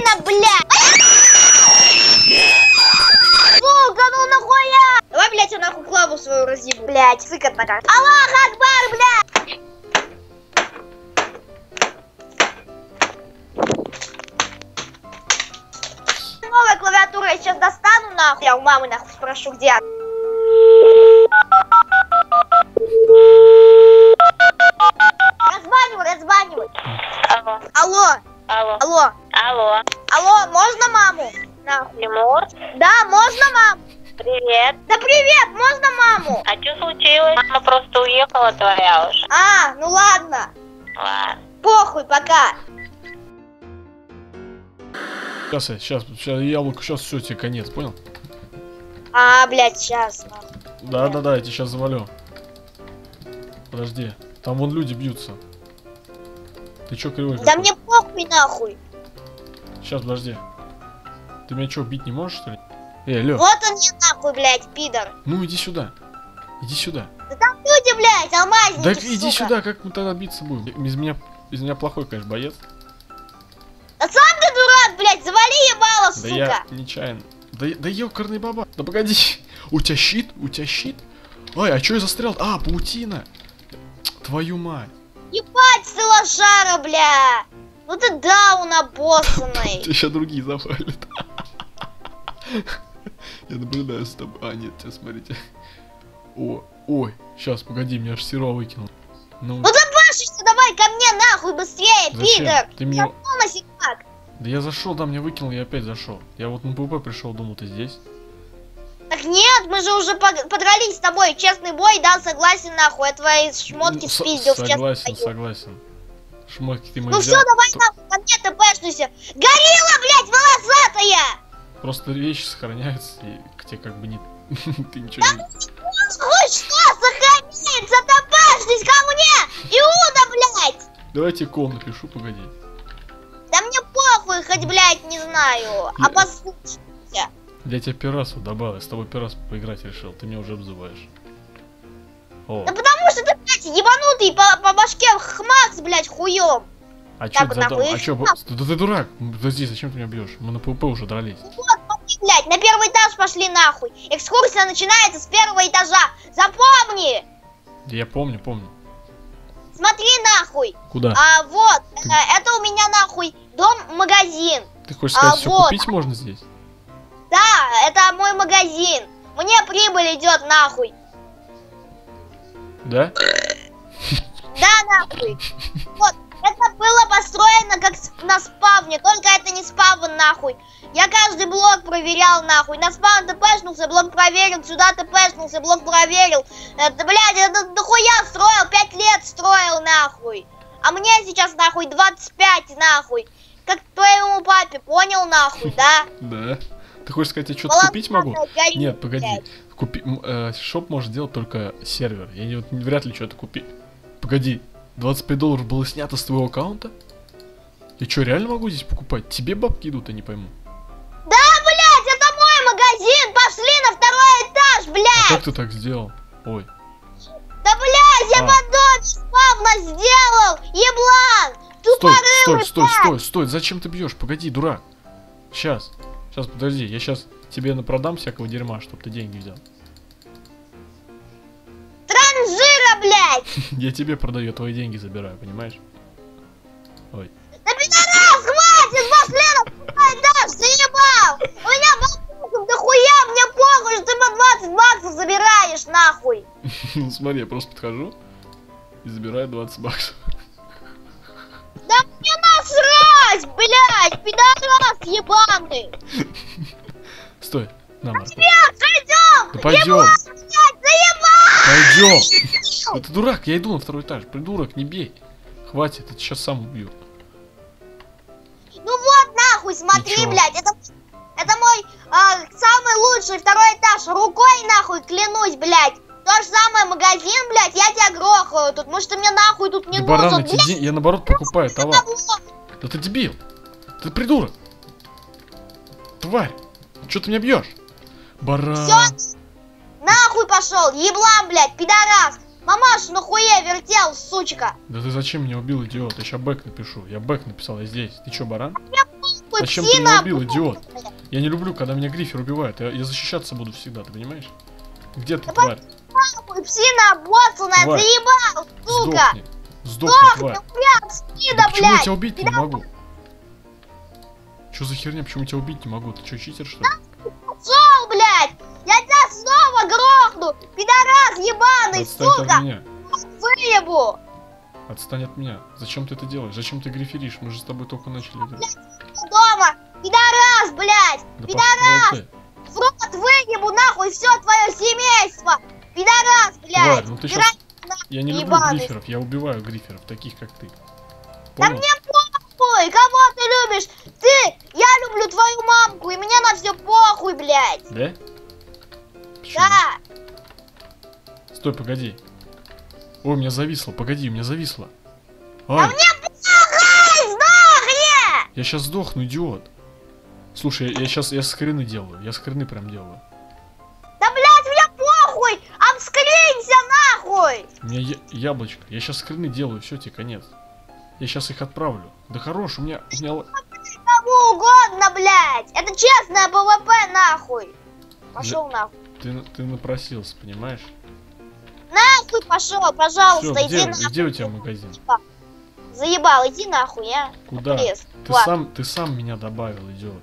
машина, блядь! Сука, ну нахуя? Давай, блядь, я нахуй клаву свою разъебу. Блядь, сыкот на как. Аллах Акбар, блядь! Новая клавиатура я сейчас достану нахуй. Я у мамы нахуй спрошу, где она. Раззванивай, раззванивай. Алло, Алло, алло, алло, алло. можно маму? Нахуй. Тимур, Да, можно маму? привет. Да привет, можно маму? А что случилось? Мама просто уехала твоя уже. А, ну ладно. Ладно. Похуй, пока. Сейчас я, сейчас, сейчас яблоко, сейчас все, тебе конец, понял? А, блядь, сейчас. Да, да, да, я тебя сейчас завалю. Подожди. Там вон люди бьются. Ты чё кривой? Да какой? мне похуй нахуй. Сейчас, подожди. Ты меня что, бить не можешь, что ли? Эй, алло. Вот он мне нахуй, блядь, пидор. Ну иди сюда. Иди сюда. Да там люди, блядь, алмазники, Да иди сука. сюда, как мы тогда биться будем? Из меня, из меня плохой, конечно, боец. Да сам ты дурак, блядь, завали ебало, Да сука. я нечаянно. Да, да ёкарный баба. Да погоди. У тебя щит? У тебя щит? Ой, а чё я застрял? А, паутина. Твою мать. Ебать, ты лошара, бля. Ну ты даун обоссанный. Тебя сейчас другие завалят. Я наблюдаю с тобой. А, нет, тебя смотрите. О, ой, сейчас, погоди, меня аж серо выкинул. Ну, Ну ты башишься, давай ко мне нахуй быстрее, зачем? пидор. Ты меня... Нафиг так. Да я зашел, да, меня выкинул, я опять зашел. Я вот на ПВП пришел, думал, ты здесь. Так нет, мы же уже под- подрались с тобой. Честный бой, да, согласен нахуй. Я твои шмотки Ну, спиздил Согласен, согласен. Шмотки ты мои Ну все, давай нахуй, ко мне тэпэшнуйся. Горилла, блядь, волосатая! Просто вещи сохраняются, и к тебе как бы не... Ты ничего не... Хоть что сохранится, тэпэшнусь ко мне! Иуда, блядь! Давайте кол напишу, погоди. Да мне похуй, хоть, блядь, не знаю. А Я- послушайте. Я тебе пирасу добавил, я с тобой пирас поиграть решил, ты меня уже обзываешь. О, Да потому что ты, ебанутый по, по башке хмакс, блядь, хуем. а так чё ты задал? А чё, да ты дурак, подожди, зачем ты меня бьешь? Мы на ПВП уже дрались. Вот, смотри, блядь, на первый этаж пошли нахуй. Экскурсия начинается с первого этажа. Запомни! Я помню, помню. Смотри нахуй. Куда? А вот, Ты- э, это у меня нахуй дом-магазин. Ты хочешь а сказать, все вот. купить можно здесь? Да, это мой магазин. Мне прибыль идет нахуй. Да? Да, нахуй. Вот, это было построено как на спавне, только это не спавн нахуй. Я каждый блок проверял нахуй. На спавн тпшнулся, блок проверил, сюда тпшнулся, блок проверил. Это, блядь, это дохуя строил, 5 лет строил нахуй. А мне сейчас нахуй 25 нахуй. Как твоему папе, понял нахуй, да? Да. Ты хочешь сказать, я что-то купить могу? Нет, погоди. Купи... э, шоп может делать только сервер. Я не, вряд ли что-то купить. Погоди, 25 долларов было снято с твоего аккаунта? Я что, реально могу здесь покупать? Тебе бабки идут, я не пойму. Да, блядь, это мой магазин! Пошли на второй этаж, А блядь! как ты так сделал? Ой. Да, блядь, я А. под доме спавна сделал! Еблан! Стой, стой, стой, стой, стой. Зачем ты бьешь? Погоди, дурак. Сейчас. Сейчас, подожди. Я сейчас тебе напродам всякого дерьма, чтобы ты деньги взял. Блядь! Я тебе продаю, твои деньги забираю, понимаешь? Ой. Да пидорас, хватит! На второй этаж, заебал! У меня бабусов дохуя, мне похуй, что ты по 20 баксов забираешь, нахуй! Ну смотри, я просто подхожу и забираю 20 баксов. Да мне насрать, блядь, пидорас ебаный! Стой, на, Марк. Нет, пойдем! Да пойдем, пойдем. Да ты дурак, я иду на второй этаж. Придурок, не бей. Хватит, я сейчас сам убью. Ну вот нахуй, смотри, Ничего. блядь, это, это мой а, самый лучший второй этаж. Рукой нахуй клянусь, блядь. То же самое магазин, блядь, я тебя грохаю тут. Может, ты мне нахуй тут не Да баран, нужен, эти блядь, я наоборот покупаю товар. Да ты дебил. Ты придурок. Тварь. Че ты меня бьешь? Баран. Всё. Нахуй пошел, еблан, блядь, пидорас. Мамашу нахуя вертел, сучка. Да ты зачем меня убил, идиот? Я сейчас back напишу. Я back написал, я здесь. Ты чё, баран? Зачем ты меня убил, обоссанная. идиот? Я не люблю, когда меня грифер убивает. Я, я защищаться буду всегда, ты понимаешь? Где ты, Да тварь? Нахуй, псина обоссанная, Тварь. заебал, сука. Сдохни. Сдохни, тварь. блядь, Да псина, почему я блядь. тебя убить не могу? Что за херня? Почему я тебя убить не могу? Ты что, читер, что ли? Пошел, блядь. Я тебя снова грохну, пидорас ебаный, Отстань от сука. меня. Выебу. Отстань от меня. Зачем ты это делаешь? Зачем ты гриферишь? Мы же с тобой только начали играть. Дома, пидорас, блядь. Да Пидорас. В рот выебу нахуй все твое семейство. Пидорас, блядь. ну ты нахуй, Я не люблю ебаный. гриферов, я убиваю гриферов, таких как ты. Да Понял? мне похуй, кого ты любишь? Ты, я люблю твою мамку, и мне на все похуй, блядь. Да? Почему? Да. Стой, погоди. Ой, у меня зависло, погоди, у меня зависло. Да Ай, мне похуй, сдохни! я сейчас сдохну, идиот. Слушай, я сейчас, я скрины делаю, я скрины прям делаю. Да, блядь, мне похуй! Обскринься нахуй! У меня я- яблочко, я сейчас скрины делаю, все, тебе конец. Я сейчас их отправлю. Да хорош, у меня, у меня... Кому угодно, блядь! Это честное ПВП, нахуй! Пошел нахуй. Ты, ты напросился, понимаешь? Нахуй пошел, пожалуйста, иди где, нахуй. где у тебя магазин? Заебал, иди нахуй, а. Куда? Ты Ладно. сам, ты сам меня добавил, идиот.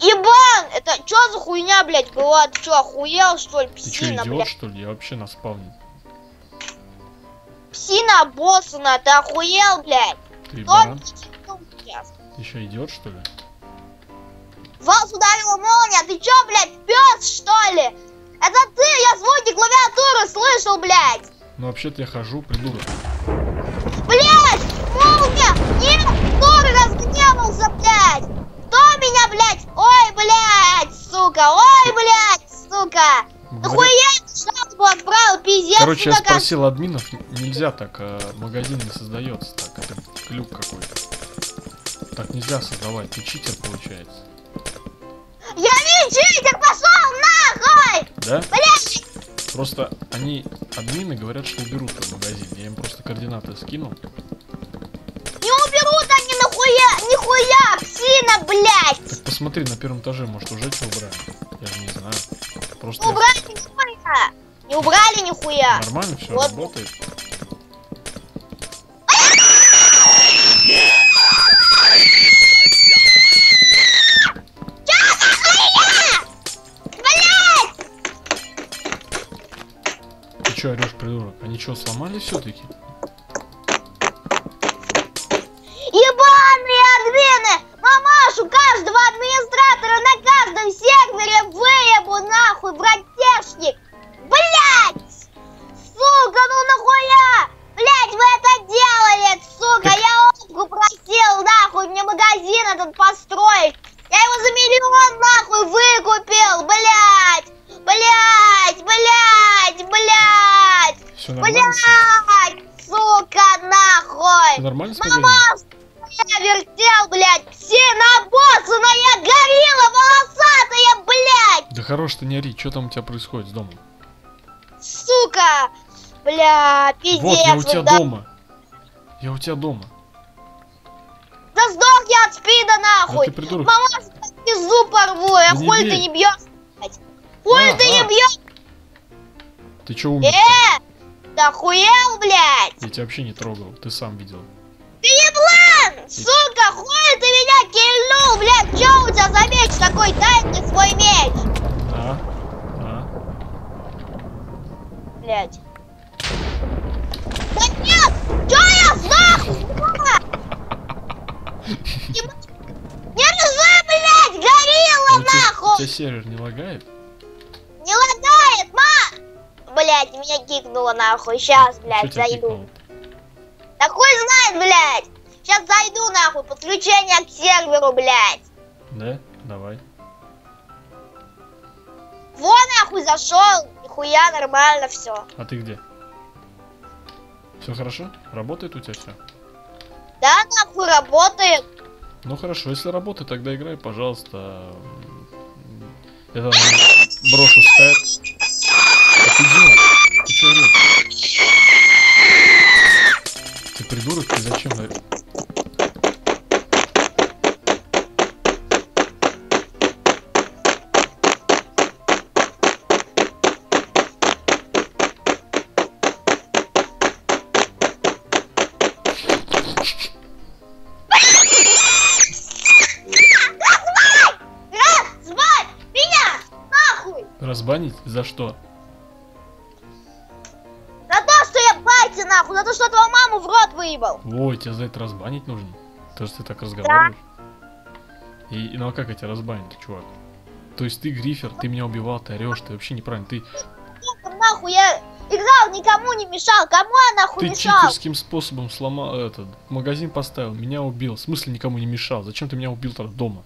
Ебан! Это что за хуйня, блядь, была? Ты что, охуел, что ли? Ты что, Псина, идиот, блядь. что ли? Я вообще на спавне. Псина обоссана, ты охуел, блядь? Ты? Ты что, идиот, что ли? Вас ударила молния, ты чё, блядь, пес, что ли? Это ты, я звуки клавиатуры слышал, блядь! Ну, вообще-то я хожу, придурок. Блядь! Молния! Нет! Кто разгневался, блядь? Кто меня, блядь? Ой, блядь, сука! Ой, блядь, сука! Нахуя шапку отправил, пиздец, Короче, я сука, как- спросил админов, нельзя так, а, магазин не создается так, это клюк какой-то. Так нельзя создавать, ты читер получается. Читер, пошел нахуй! Да? Блядь! Просто они, админы, говорят, что уберут твой магазин. Я им просто координаты скинул. Не уберут они нахуя, нихуя, псина, блядь! Так посмотри, на первом этаже, может, уже что убрали? Я же не знаю. Просто я- убрали нихуя! Не убрали нихуя! нормально все Вот. работает. Они что, сломали все-таки? Ебаные админы! Мамашу каждого администратора на каждом сервере выебу нахуй, братешник! Сука, нахуй! Всё нормально? Мама, я вертел, блядь, все набоссанная горилла волосатая, блядь, Да хорош ты не ори, что там у тебя происходит с домом? сука, бля, пиздец, Вот, я у тебя да- дома. Я у тебя дома. Да сдох я от спида Да нахуй, ты придурок. мама, пизду порву, а Да не хуй бей. ты не бьешь, блядь, хуй ты не Ага. бьешь, Ты что умер? э, да хуел, блядь, Я тебя вообще не трогал, ты сам видел. ты еблан, сука, хуй ты меня кильнул, блядь, чё у тебя за меч такой, дай мне свой меч, А? А? блядь. Да нет! Чё я? Еб- Не ржи, блядь, горилла у тебя, у нахуй! тебя сервер не лагает? Блядь, меня кикнуло нахуй, сейчас, блядь, тебя зайду. Да хуй знает, блядь! Сейчас зайду нахуй, подключение к серверу, блядь. Да? Давай. Вон нахуй зашел, нихуя нормально все. А ты где? Все хорошо? Работает у тебя все? Да, нахуй работает. Ну хорошо, если работает, тогда играй, пожалуйста. Я там брошу скайп. А ты идиот? Ты че орешь? Ты придурок, ты зачем орешь? Что? За то, что я байте нахуй, за то, что твою маму в рот выебал. Ой, тебя за это разбанить нужно? То, что ты так разговариваешь? И, и ну а как я тебя разбанить, чувак? То есть ты грифер, ты меня убивал, ты орешь, ты вообще неправильно. Ты, Нахуй, я играл, никому не мешал. Кому я нахуй ты мешал? читерским способом сломал этот магазин поставил, меня убил. В смысле никому не мешал? Зачем ты меня убил тогда дома?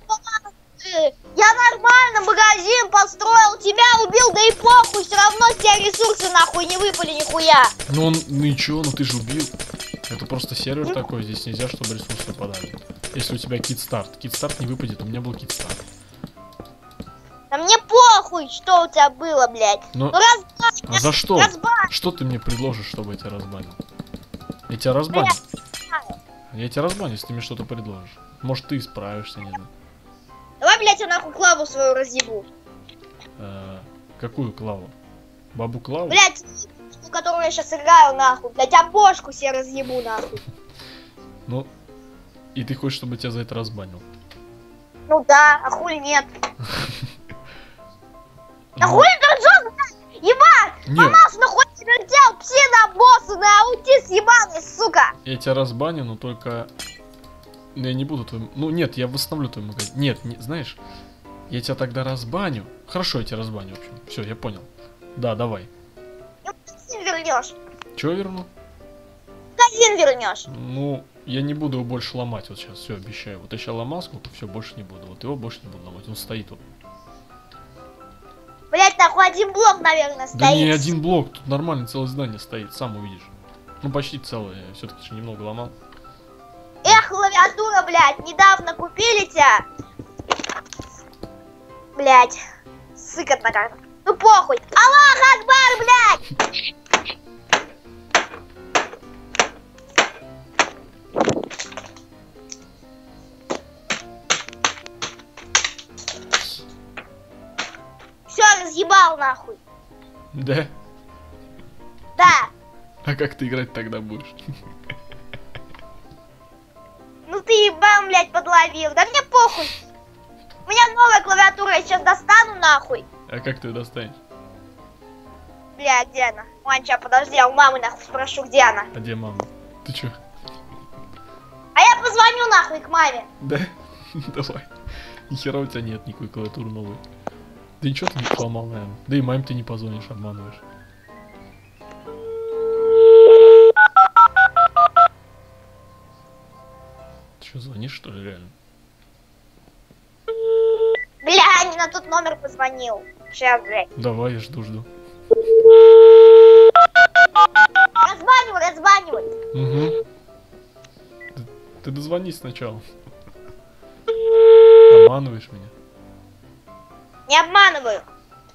Магазин построил, тебя убил, да и похуй, все равно с тебя ресурсы нахуй не выпали нихуя. Ну он, ну и чё, ну ты же убил. Это просто сервер такой, здесь нельзя, чтобы ресурсы выпадали. Если у тебя кит старт. Кит старт не выпадет, у меня был кит старт. Да мне похуй, что у тебя было, блядь. Но Ну разбавь, а за что? разбавь. Что ты мне предложишь, чтобы я тебя разбанил? Я тебя разбаню. Я тебя разбаню, если ты мне что-то предложишь. Может, ты исправишься, не знаю. Давай, блядь, я нахуй клаву свою разъебу. Э, какую клаву? Бабу Клаву? Блядь, в которую я сейчас играю, нахуй. Блядь, я бошку себе разъебу, нахуй. Ну, и ты хочешь, чтобы тебя за это разбанил? Ну да, а хули нет. А Ну, ржёшь, блядь? Ебать! Нет, Мамаш, нахуй тебя делал псина босса, на аутист ебаный, сука! я тебя разбаню, но только... Ну, Я не буду твоим... Ну, нет, я восстановлю твой магазин. Нет, не... знаешь, я тебя тогда разбаню. Хорошо, я тебя разбаню, в общем. Все, я понял. Да, давай. И магазин вернешь. Чего верну? Магазин вернешь. Ну, я не буду его больше ломать вот сейчас, все, обещаю. Вот я сейчас ломал сколько, все, больше не буду. Вот его больше не буду ломать, он стоит вот. Блять, нахуй один блок, наверное, стоит. Да не один блок, тут нормально целое здание стоит, сам увидишь. Ну, почти целое, я все-таки же немного ломал. Клавиатура, блядь, недавно купили тебя. Блять, сыкотно как Ну похуй. Аллах Акбар, блядь! Все, разъебал нахуй. Да? Да. А как ты играть тогда будешь? Подловил. Да мне похуй. У меня новая клавиатура, я сейчас достану нахуй. А как ты ее достанешь? Бля, где она? Ванча, подожди, я у мамы нахуй спрошу, где она. А где мама? Ты чё? А я позвоню нахуй к маме. Да? Давай. Нихера у тебя нет никакой клавиатуры новой. Да ничего ты не сломал, наверное. Да и маме ты не позвонишь, обманываешь. Что, звонишь, что ли, реально? Бля, не на тот номер позвонил. Сейчас, блядь. Давай, я жду, жду. Раззванивай, раззванивай. Угу. Ты, ты дозвонись сначала. Обманываешь меня, Не обманываю.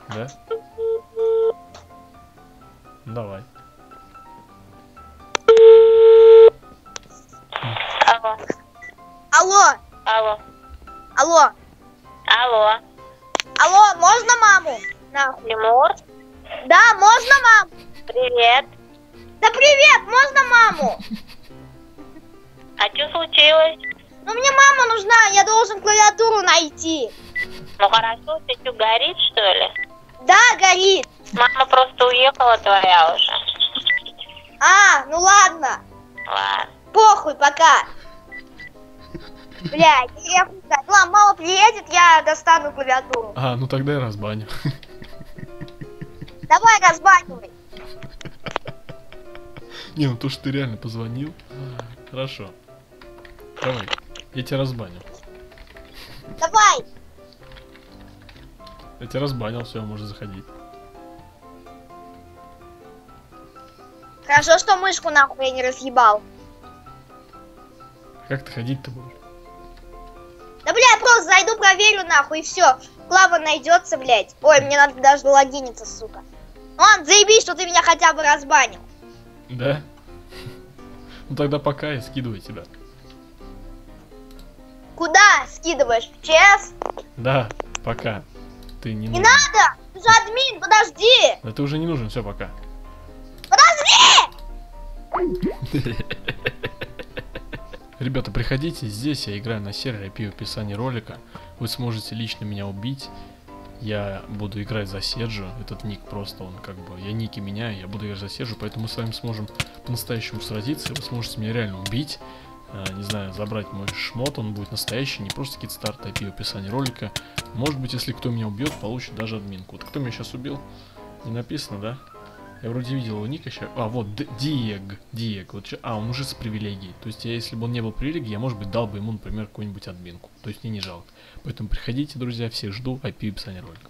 да? Давай. Алло, Алло. алло, Алло. алло, можно маму? Нахуй. Тимур, Да, можно маму? привет. Да привет, можно маму? А что случилось? Ну мне мама нужна, я должен клавиатуру найти. Ну хорошо, ты что, горит, что ли? Да, горит. Мама просто уехала твоя уже. А, ну ладно. Ладно. Похуй, пока. Блядь, я хуй знает. Ладно, мама приедет, я достану клавиатуру. А, ну тогда я разбаню. Давай разбанивай. Не, ну то, что ты реально позвонил. Хорошо. Давай. Я тебя разбаню. Давай. Я тебя разбанил, все, можешь заходить. Хорошо, что мышку нахуй я не разъебал. Как ты ходить-то будешь? Зайду, проверю нахуй и все. Клава найдется, блядь. Ой, мне надо даже логиниться, сука. Ну ладно, заебись, что ты меня хотя бы разбанил. Да? Ну тогда пока я скидываю тебя. Куда скидываешь? В ЧС? Да, пока. Ты не Не нужен. надо! Ты же админ, подожди! Да ты уже не нужен, все, пока. Подожди! Ребята, приходите здесь, я играю на сервере IP в описании ролика. Вы сможете лично меня убить я буду играть за Седжу. Этот ник просто, он как бы, я ники меняю, я буду играть за Седжу, поэтому мы с вами сможем по-настоящему сразиться, вы сможете меня реально убить, а, не знаю, забрать мой шмот, он будет настоящий, не просто какие-то старты IP в описании ролика. Может быть, если кто меня убьет, получит даже админку. Вот кто меня сейчас убил? Не написано, да? Я вроде видел его ник еще. А, вот, Диег. Диег. Вот, а, он уже с привилегией. То есть, я, если бы он не был привилегией, я, может быть, дал бы ему, например, какую-нибудь админку. То есть, мне не жалко. Поэтому приходите, друзья, всех жду. IP в описании ролика.